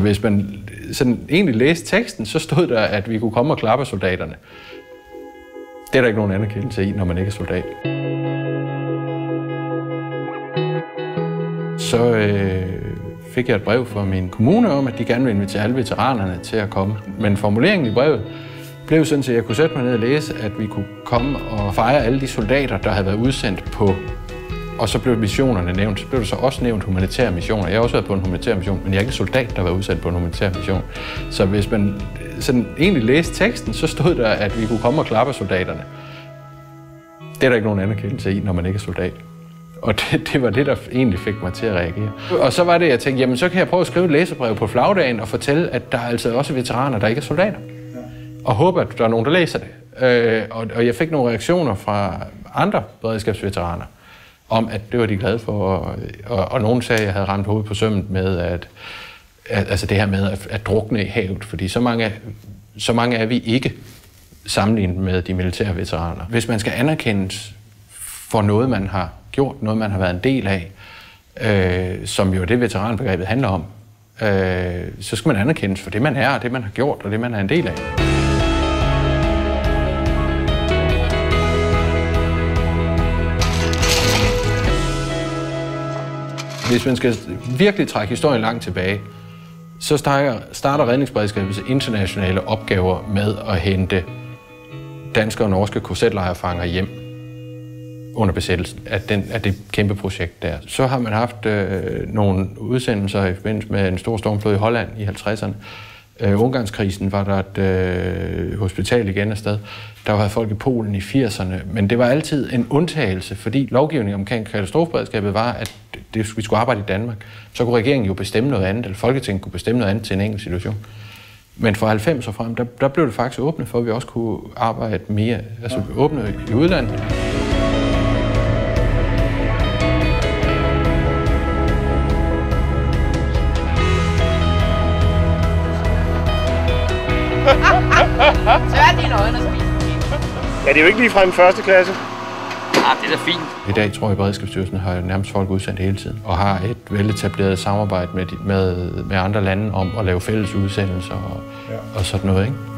Hvis man sådan egentlig læste teksten, så stod der, at vi kunne komme og klappe soldaterne. Det er der ikke nogen anerkendelse i, når man ikke er soldat. Så øh, fik jeg et brev fra min kommune om, at de gerne ville invitere alle veteranerne til at komme. Men formuleringen i brevet blev sådan, at jeg kunne sætte mig ned og læse, at vi kunne komme og fejre alle de soldater, der havde været udsendt på og så blev missionerne nævnt. Så blev der så også nævnt humanitære missioner. Jeg har også været på en humanitær mission, men jeg er ikke soldat, der var udsat på en humanitær mission. Så hvis man sådan egentlig læste teksten, så stod der, at vi kunne komme og klappe soldaterne. Det er der ikke nogen anerkendelse i, når man ikke er soldat. Og det, det var det, der egentlig fik mig til at reagere. Og så var det, jeg tænkte, jamen så kan jeg prøve at skrive et læserbrev på flagdagen og fortælle, at der er altså også veteraner, der ikke er soldater. Og håber, at der er nogen, der læser det. Øh, og, og jeg fik nogle reaktioner fra andre beredskabsveteraner, om at det var de glade for. Og, og, og nogen sagde, at jeg havde ramt hovedet på sømmet med, at, at altså det her med at, at drukne i havet, fordi så mange, så mange er vi ikke sammenlignet med de militære veteraner. Hvis man skal anerkendes for noget, man har gjort, noget, man har været en del af, øh, som jo det veteranbegrebet handler om, øh, så skal man anerkendes for det, man er, og det, man har gjort, og det, man er en del af. Hvis man skal virkelig trække historien langt tilbage, så starter, starter redningsberedskabets internationale opgaver med at hente danske og norske korsetlejrefanger hjem under besættelsen af, den, af det kæmpe projekt der. Så har man haft øh, nogle udsendelser i forbindelse med en stor stormflod i Holland i 50'erne. Øh, Ungarnskrisen var der et øh, hospital igen afsted. Der var folk i Polen i 80'erne, men det var altid en undtagelse, fordi lovgivningen omkring katastrofeberedskabet var, at det, vi skulle arbejde i Danmark. Så kunne regeringen jo bestemme noget andet, eller Folketinget kunne bestemme noget andet til en enkelt situation. Men for 90 og frem, der, der blev det faktisk åbnet for, at vi også kunne arbejde mere, altså ja. åbne i udlandet. Tør dine øjne og spis. Ja, det er jo ikke lige fra en første klasse. Ah, det er da fint. I dag tror jeg, at Beredskabsstyrelsen har nærmest folk udsendt hele tiden, og har et veletableret samarbejde med, med, med andre lande om at lave fælles udsendelser og, ja. og sådan noget. Ikke?